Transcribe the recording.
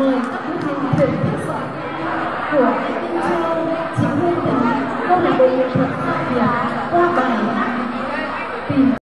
tiếp